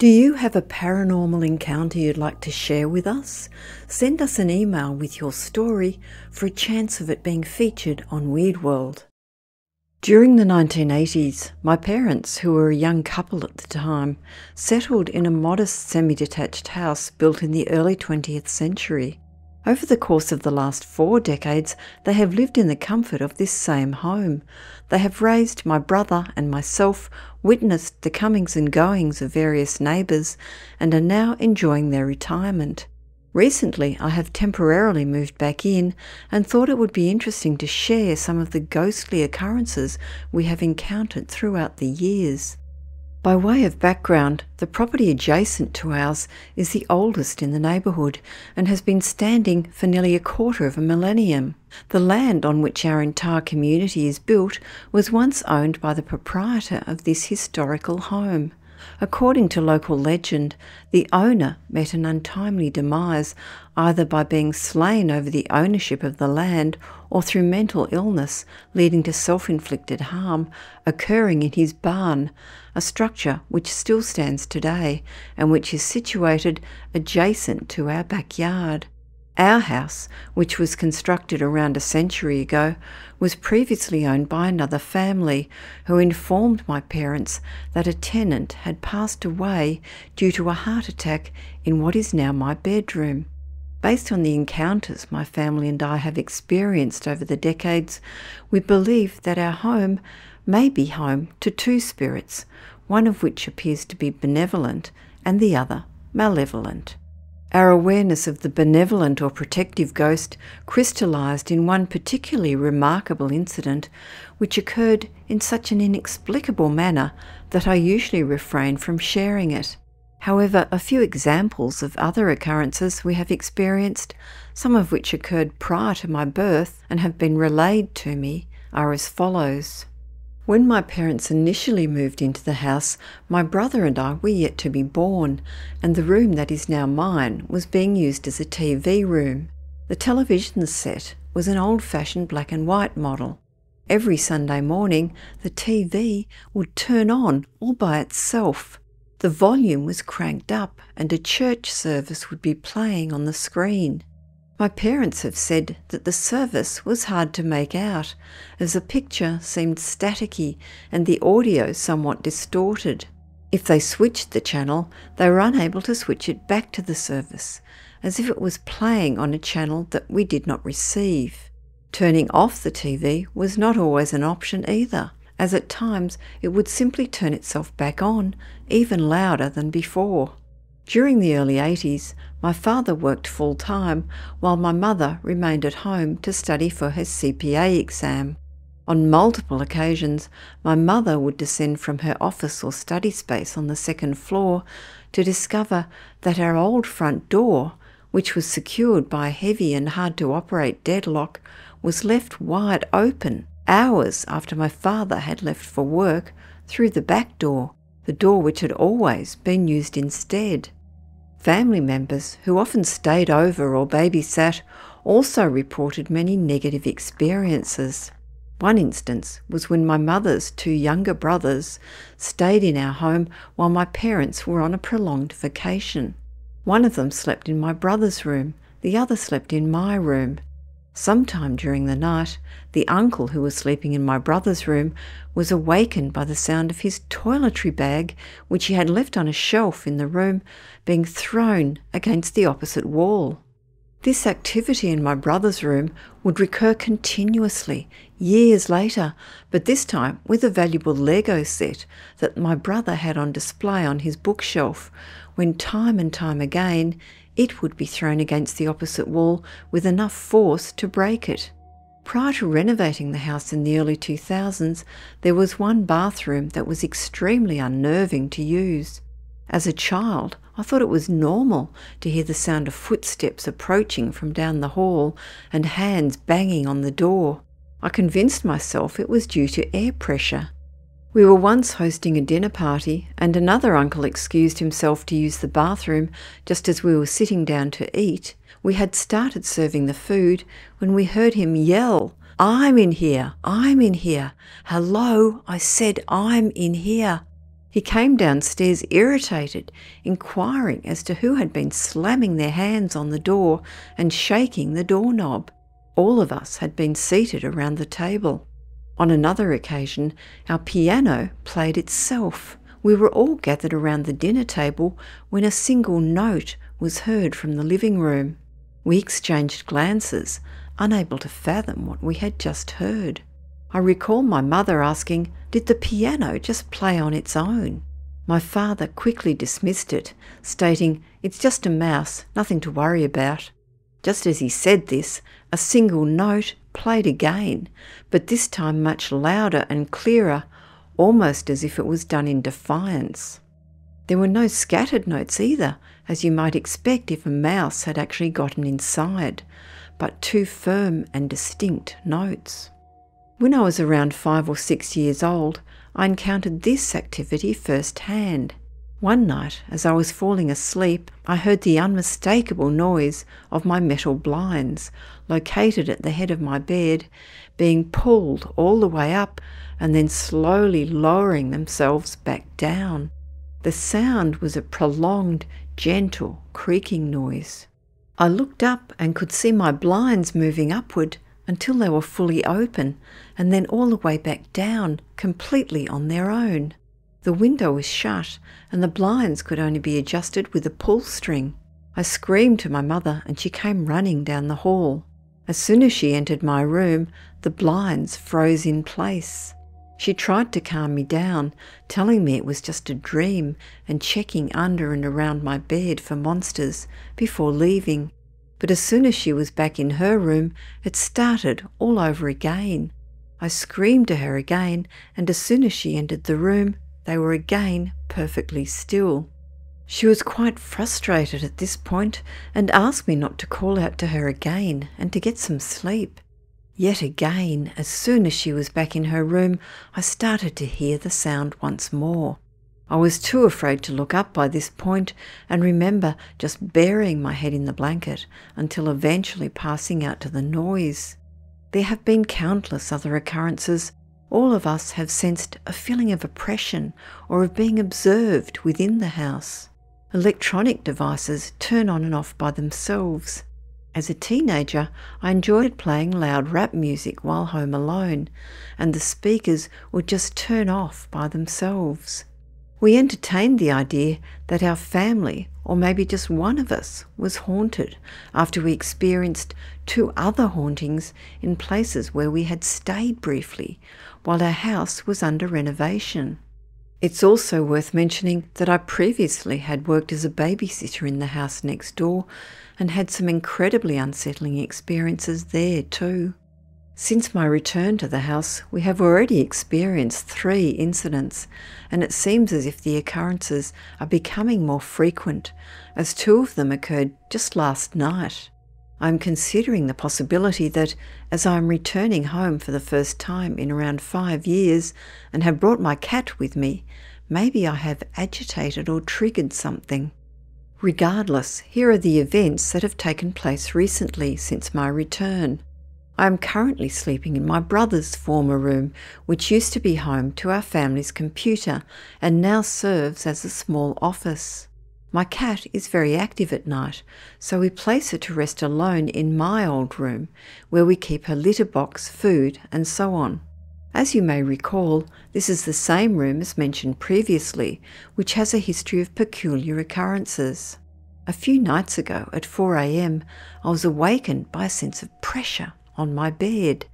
Do you have a paranormal encounter you'd like to share with us? Send us an email with your story for a chance of it being featured on Weird World. During the 1980s, my parents, who were a young couple at the time, settled in a modest semi detached house built in the early 20th century. Over the course of the last four decades, they have lived in the comfort of this same home. They have raised my brother and myself, witnessed the comings and goings of various neighbours, and are now enjoying their retirement. Recently, I have temporarily moved back in and thought it would be interesting to share some of the ghostly occurrences we have encountered throughout the years. By way of background, the property adjacent to ours is the oldest in the neighbourhood and has been standing for nearly a quarter of a millennium. The land on which our entire community is built was once owned by the proprietor of this historical home. According to local legend, the owner met an untimely demise either by being slain over the ownership of the land or through mental illness leading to self inflicted harm occurring in his barn, a structure which still stands today and which is situated adjacent to our backyard. Our house, which was constructed around a century ago, was previously owned by another family who informed my parents that a tenant had passed away due to a heart attack in what is now my bedroom. Based on the encounters my family and I have experienced over the decades, we believe that our home may be home to two spirits, one of which appears to be benevolent and the other malevolent. Our awareness of the benevolent or protective ghost crystallized in one particularly remarkable incident, which occurred in such an inexplicable manner that I usually refrain from sharing it. However, a few examples of other occurrences we have experienced, some of which occurred prior to my birth and have been relayed to me, are as follows. When my parents initially moved into the house, my brother and I were yet to be born, and the room that is now mine was being used as a TV room. The television set was an old fashioned black and white model. Every Sunday morning, the TV would turn on all by itself. The volume was cranked up, and a church service would be playing on the screen. My parents have said that the service was hard to make out, as the picture seemed staticky and the audio somewhat distorted. If they switched the channel, they were unable to switch it back to the service, as if it was playing on a channel that we did not receive. Turning off the TV was not always an option either, as at times it would simply turn itself back on, even louder than before. During the early 80s, my father worked full time while my mother remained at home to study for her CPA exam. On multiple occasions, my mother would descend from her office or study space on the second floor to discover that our old front door, which was secured by a heavy and hard to operate deadlock, was left wide open hours after my father had left for work through the back door, the door which had always been used instead. Family members who often stayed over or babysat also reported many negative experiences. One instance was when my mother's two younger brothers stayed in our home while my parents were on a prolonged vacation. One of them slept in my brother's room, the other slept in my room. Sometime during the night, the uncle who was sleeping in my brother's room was awakened by the sound of his toiletry bag, which he had left on a shelf in the room, being thrown against the opposite wall. This activity in my brother's room would recur continuously years later, but this time with a valuable Lego set that my brother had on display on his bookshelf, when time and time again it would be thrown against the opposite wall with enough force to break it. Prior to renovating the house in the early 2000s, there was one bathroom that was extremely unnerving to use. As a child, I thought it was normal to hear the sound of footsteps approaching from down the hall and hands banging on the door. I convinced myself it was due to air pressure. We were once hosting a dinner party, and another uncle excused himself to use the bathroom just as we were sitting down to eat. We had started serving the food when we heard him yell, I'm in here, I'm in here. Hello, I said I'm in here. He came downstairs irritated, inquiring as to who had been slamming their hands on the door and shaking the doorknob. All of us had been seated around the table. On another occasion, our piano played itself. We were all gathered around the dinner table when a single note was heard from the living room. We exchanged glances, unable to fathom what we had just heard. I recall my mother asking, Did the piano just play on its own? My father quickly dismissed it, stating, It's just a mouse, nothing to worry about. Just as he said this, a single note played again, but this time much louder and clearer, almost as if it was done in defiance. There were no scattered notes either, as you might expect if a mouse had actually gotten inside, but two firm and distinct notes. When I was around five or six years old, I encountered this activity firsthand. One night, as I was falling asleep, I heard the unmistakable noise of my metal blinds, located at the head of my bed, being pulled all the way up and then slowly lowering themselves back down. The sound was a prolonged, gentle, creaking noise. I looked up and could see my blinds moving upward until they were fully open and then all the way back down, completely on their own. The window was shut and the blinds could only be adjusted with a pull string. I screamed to my mother and she came running down the hall. As soon as she entered my room, the blinds froze in place. She tried to calm me down, telling me it was just a dream and checking under and around my bed for monsters before leaving. But as soon as she was back in her room, it started all over again. I screamed to her again, and as soon as she entered the room, they were again perfectly still. She was quite frustrated at this point and asked me not to call out to her again and to get some sleep. Yet again, as soon as she was back in her room, I started to hear the sound once more. I was too afraid to look up by this point and remember just burying my head in the blanket until eventually passing out to the noise. There have been countless other occurrences. All of us have sensed a feeling of oppression or of being observed within the house. Electronic devices turn on and off by themselves. As a teenager, I enjoyed playing loud rap music while home alone, and the speakers would just turn off by themselves. We entertained the idea that our family, or maybe just one of us, was haunted after we experienced two other hauntings in places where we had stayed briefly while our house was under renovation. It's also worth mentioning that I previously had worked as a babysitter in the house next door and had some incredibly unsettling experiences there too. Since my return to the house, we have already experienced three incidents, and it seems as if the occurrences are becoming more frequent, as two of them occurred just last night. I'm considering the possibility that, as I am returning home for the first time in around five years and have brought my cat with me, maybe I have agitated or triggered something. Regardless, here are the events that have taken place recently since my return. I am currently sleeping in my brother's former room, which used to be home to our family's computer and now serves as a small office. My cat is very active at night, so we place her to rest alone in my old room, where we keep her litter box, food, and so on. As you may recall, this is the same room as mentioned previously, which has a history of peculiar occurrences. A few nights ago, at 4 am, I was awakened by a sense of pressure on my bed.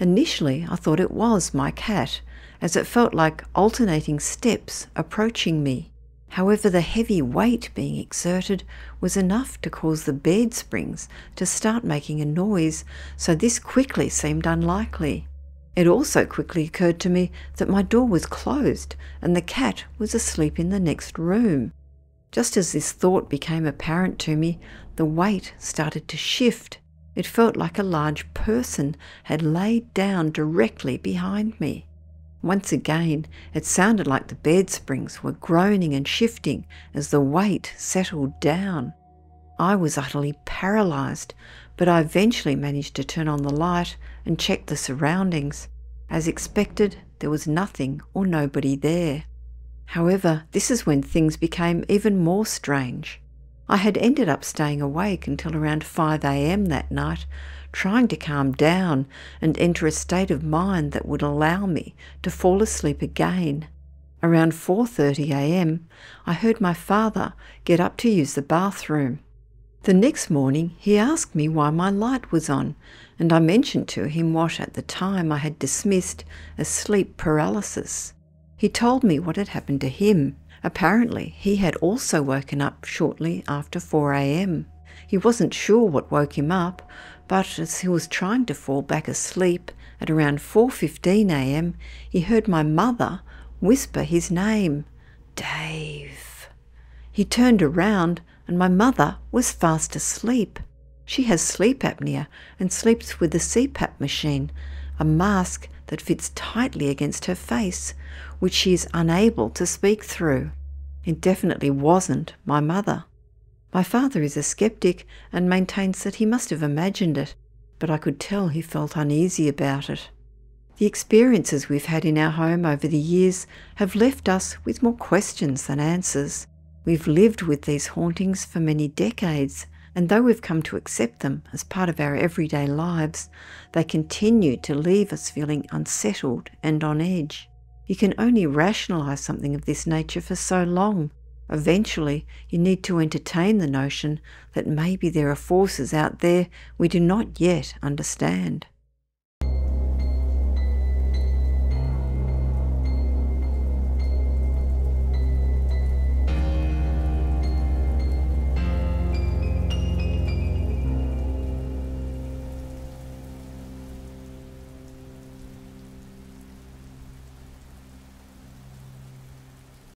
Initially, I thought it was my cat, as it felt like alternating steps approaching me. However, the heavy weight being exerted was enough to cause the bed springs to start making a noise, so this quickly seemed unlikely. It also quickly occurred to me that my door was closed and the cat was asleep in the next room. Just as this thought became apparent to me, the weight started to shift. It felt like a large person had laid down directly behind me. Once again, it sounded like the bed springs were groaning and shifting as the weight settled down. I was utterly paralyzed, but I eventually managed to turn on the light and check the surroundings. As expected, there was nothing or nobody there. However, this is when things became even more strange. I had ended up staying awake until around 5 a.m. that night, trying to calm down and enter a state of mind that would allow me to fall asleep again. Around 4:30 a.m., I heard my father get up to use the bathroom. The next morning, he asked me why my light was on, and I mentioned to him what at the time I had dismissed as sleep paralysis. He told me what had happened to him Apparently, he had also woken up shortly after 4 a.m. He wasn't sure what woke him up, but as he was trying to fall back asleep at around 4:15 a.m., he heard my mother whisper his name, Dave. He turned around and my mother was fast asleep. She has sleep apnea and sleeps with a CPAP machine, a mask that fits tightly against her face, which she is unable to speak through. It definitely wasn't my mother. My father is a skeptic and maintains that he must have imagined it, but I could tell he felt uneasy about it. The experiences we've had in our home over the years have left us with more questions than answers. We've lived with these hauntings for many decades, and though we've come to accept them as part of our everyday lives, they continue to leave us feeling unsettled and on edge. You can only rationalize something of this nature for so long. Eventually, you need to entertain the notion that maybe there are forces out there we do not yet understand.